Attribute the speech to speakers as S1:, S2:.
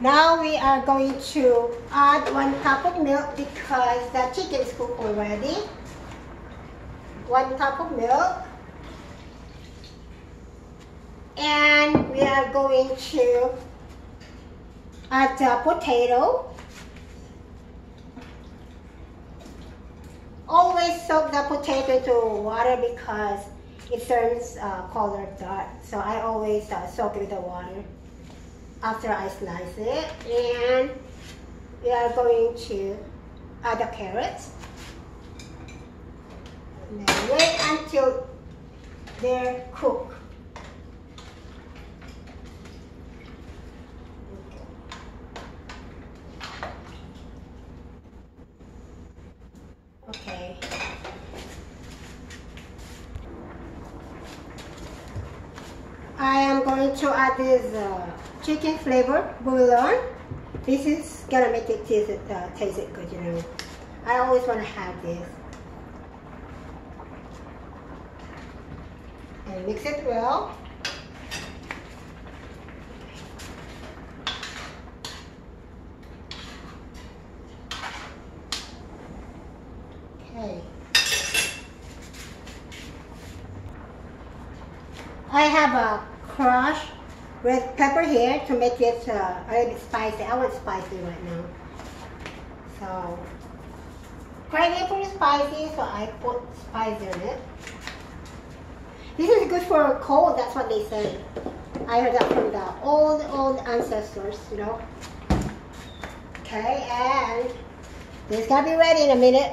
S1: Now we are going to add one cup of milk because the chicken is cooked already. One cup of milk. And we are going to add the potato. Always soak the potato to water because it turns uh, color dark. So I always uh, soak it with the water after I slice it. And we are going to add the carrots. And then wait until they're cooked. Okay. I am going to add this uh, chicken flavor bouillon. This is gonna make it taste uh, taste it good, you know. I always want to have this. And mix it well. Okay. I have a crushed red pepper here to make it uh, a little bit spicy. I want spicy right now. So, craving for spicy, so I put spice in it. This is good for cold, that's what they say. I heard that from the old, old ancestors, you know. Okay, and this is gonna be ready in a minute.